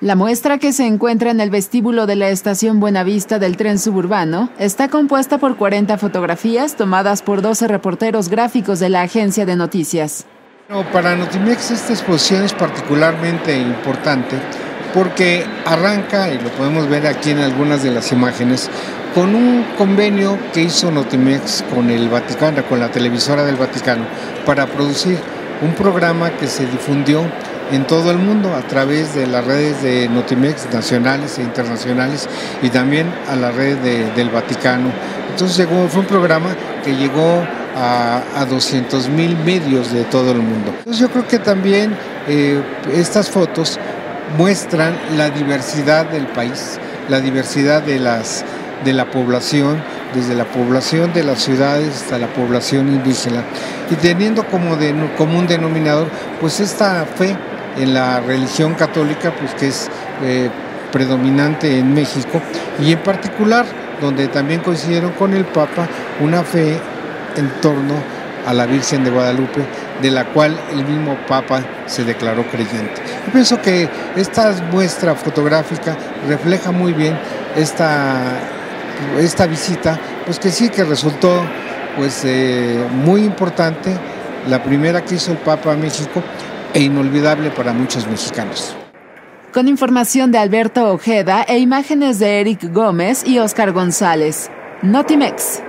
La muestra que se encuentra en el vestíbulo de la estación Buenavista del tren suburbano está compuesta por 40 fotografías tomadas por 12 reporteros gráficos de la agencia de noticias. para Notimex esta exposición es particularmente importante porque arranca, y lo podemos ver aquí en algunas de las imágenes, con un convenio que hizo Notimex con el Vaticano, con la televisora del Vaticano, para producir un programa que se difundió en todo el mundo a través de las redes de Notimex nacionales e internacionales y también a la red del Vaticano. Entonces fue un programa que llegó a, a 200 mil medios de todo el mundo. Entonces yo creo que también eh, estas fotos muestran la diversidad del país, la diversidad de, las, de la población, desde la población de las ciudades hasta la población indígena, y teniendo como, de, como un denominador pues esta fe en la religión católica, pues que es eh, predominante en México, y en particular donde también coincidieron con el Papa una fe en torno a la Virgen de Guadalupe, de la cual el mismo Papa se declaró creyente. Yo pienso que esta muestra fotográfica refleja muy bien esta, esta visita, pues que sí que resultó pues eh, muy importante, la primera que hizo el Papa a México, e inolvidable para muchos mexicanos. Con información de Alberto Ojeda e imágenes de Eric Gómez y Oscar González. Notimex.